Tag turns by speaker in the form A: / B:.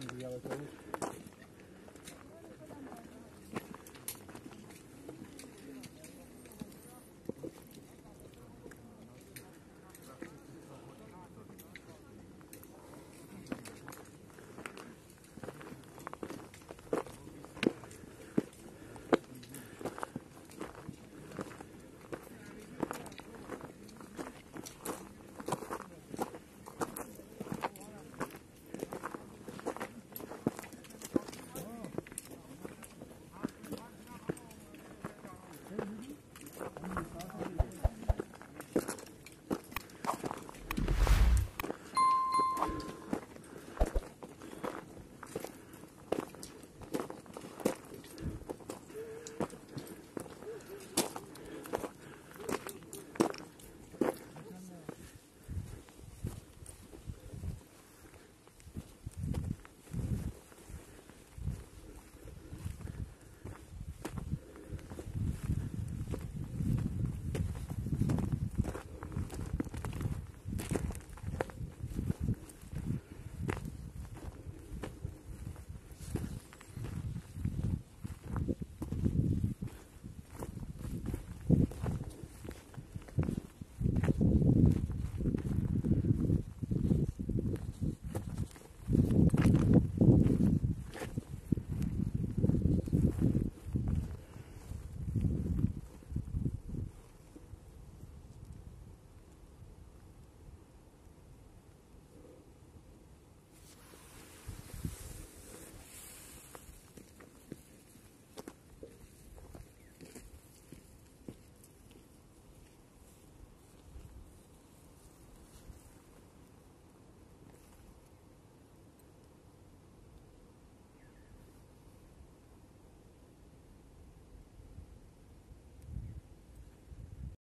A: Merci.